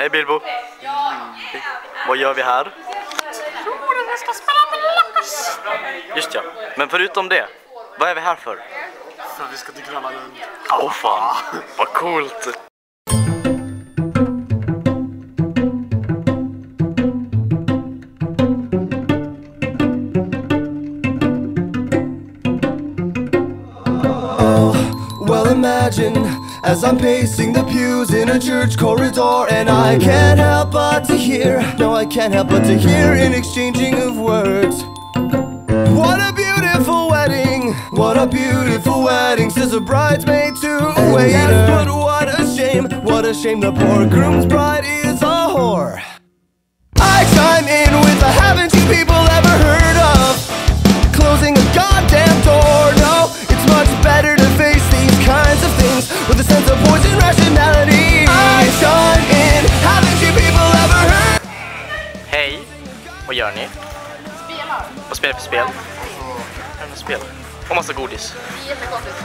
Hej Bilbo. Vad gör vi här? Just ja. Men förutom det, vad är vi här för? För att vi ska till Gröna Lund. Åh oh, fan, vad coolt. Oh, imagine as I'm pacing the pews in a church corridor and I can't help but to hear, no I can't help but to hear an exchanging of words. What a beautiful wedding, what a beautiful wedding, says a bridesmaid to a waiter. Yes, but what a shame, what a shame the poor groom's bride is a whore. I chime in with a haven't you people ever heard of closing a goddamn door? I chime in, haven't you people ever heard? Hej, vad gör ni? Spelar. Vad spelar ni för spel? Vad är det för spel? Och massa godis. Jättekonstigt.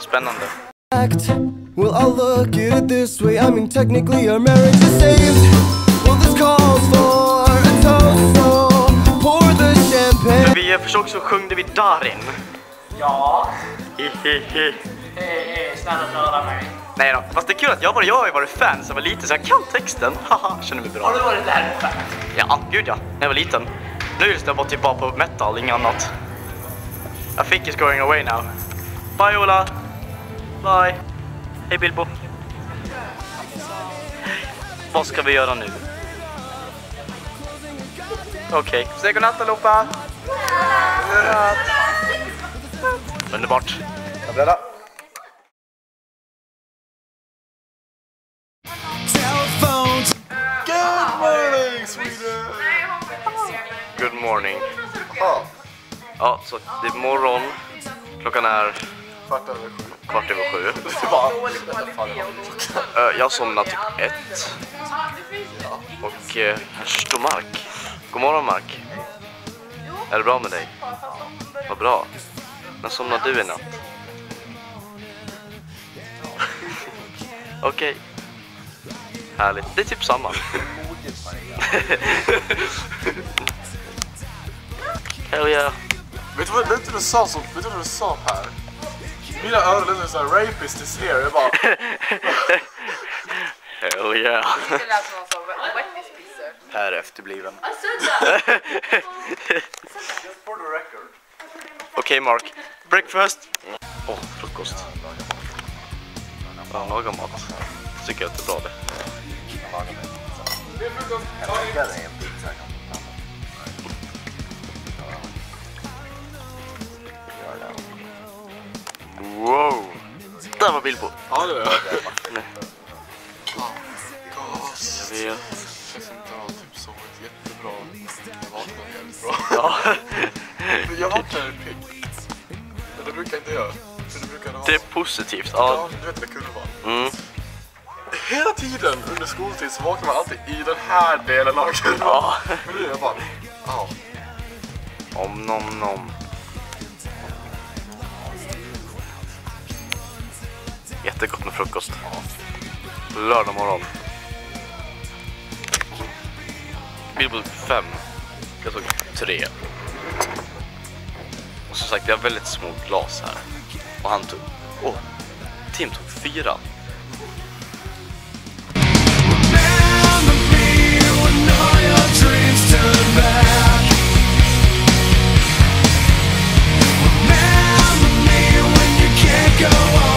Spännande. act. Well, I'll look at it this way. I mean, technically, our marriage is saved. Well, this calls for a toast, so pour the champagne. Vi försåg så sjungde vi Darin. Ja, hej, hej, snälla röra mig. Nej då, fast det är kul att jag bara jag har ju varit fan så jag var liten så jag kan texten. Haha, känner mig bra. Har du varit där uppe? Ja, gud ja, när jag var liten. Nu lyssnar jag bara typ bara på metal, inget annat. I think it's going away now. Bye Ola! Bye! Hej Bilbo! Vad ska vi göra nu? Okej, säg godnatt allihopa! Godnatt! Underbart! Telephones. Morning. Ja, så det är morgon. Klockan är Kvart över sju. kvart över sju. Eh, Jag somnar typ ett. Och eh, här står Mark. God morgon Mark. Är det bra med dig? Vad bra. När somnade du i natt? Okej. Härligt. Det är typ samma. Hell yeah. Vet du vad vet du vad du sa som... Vet du vad du sa Per? Mina öron är såhär rapist is here. Jag bara... Hell yeah. Det lät som någon som wetness. Per efterbliven. For the record. Okej Mark, breakfast. Åh, frukost. Ja, laga mat. Tycker jag att det är bra det. Wow! Där var Bilbo. Ja det jag. Nej. Gas. Jag vet. Känns inte att ha typ sovit jättebra. Jag vaknade jävligt bra. Ja, Men jag vaknade pigg. Men det brukar jag inte göra. För det brukar vara det är så. positivt. Ja, Ja. du vet med kurvan. Mm. Hela tiden under skoltid så vaknar man alltid i den här delen av kurvan. Ja. Men nu är jag bara... Ja. Om nom nom. Jättegott med frukost. Lördag morgon. Bilbo 5. Typ jag tog 3. Och som sagt, jag har väldigt små glas här. Och han tog... Åh! Oh, Tim tog 4. go on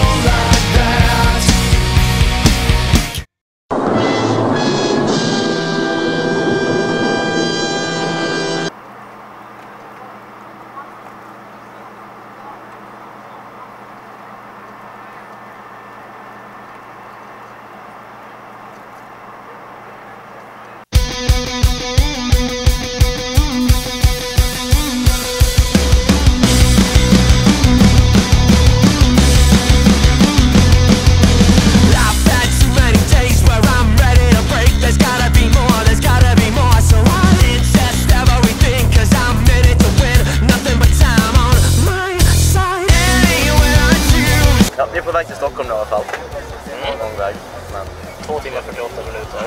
på väg till Stockholm nu i alla fall. Mm. Lång väg. Men... Två timmar 48 minuter.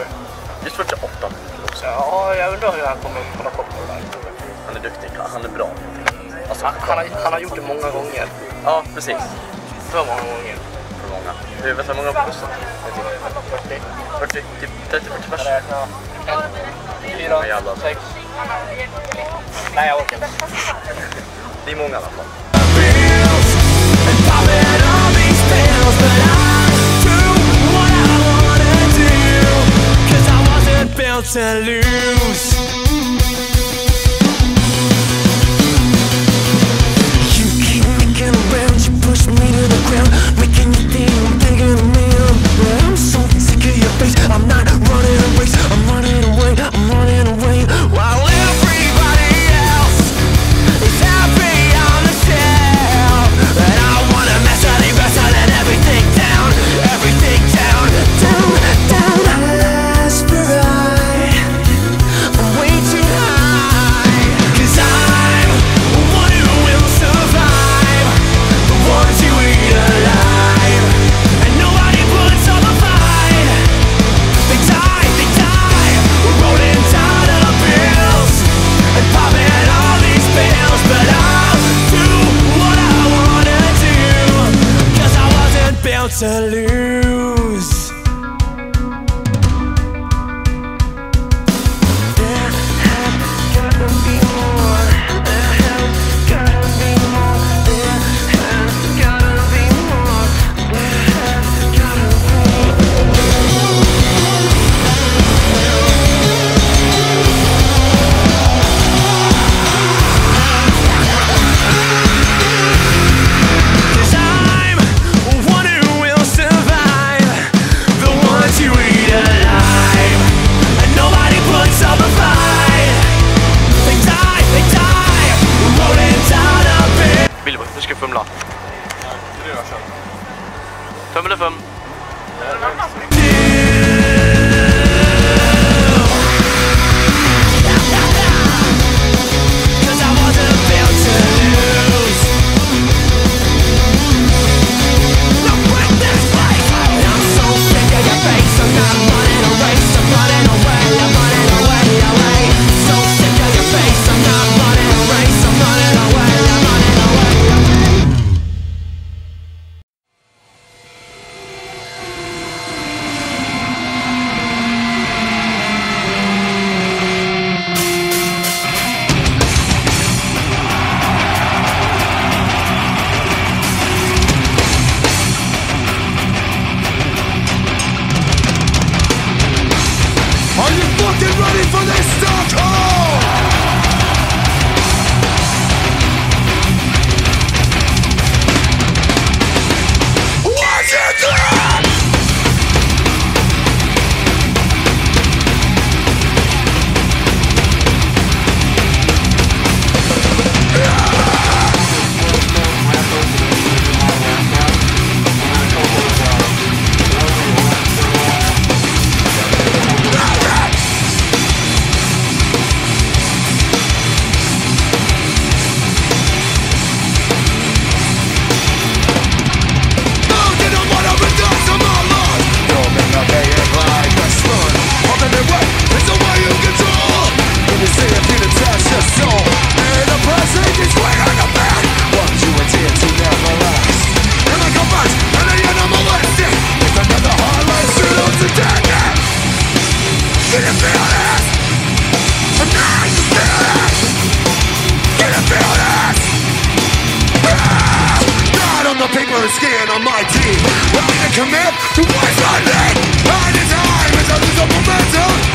Just 48 minuter också. Ja, jag undrar hur han kommer upp på koppor där. Han är duktig. Han är bra. Alltså, han, han, har, han har gjort det många gånger. Ja, precis. För många gånger. För många. Du, vet hur många på bussen? 40. 40? Typ 30-40 pers? Fyra, sex. Nej, jag orkar inte. Det är många i alla fall. to lose. Nein, 5 5. tougher scan on my team. Ready to commit to what's I need. And it's time, it's a losable momentum.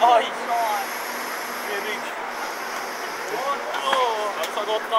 Aj! Erik! Åh, oh, no. Jag har gått